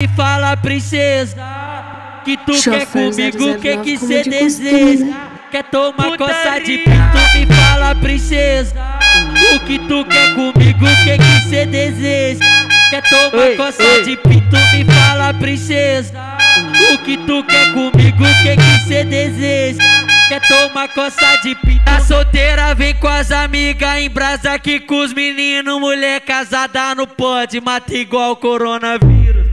Me fala, princesa, que tu quer comigo, o que que cê deseja? Quer tomar coça de pinto? Me fala, princesa, o que tu quer comigo, o que que cê deseja? Quer tomar coça de pinto? Me fala, princesa, o que tu quer comigo, o que que cê deseja? Quer tomar coça de pinto? A solteira vem com as amigas em brasa aqui com os meninos, mulher casada no pode, mata igual coronavírus.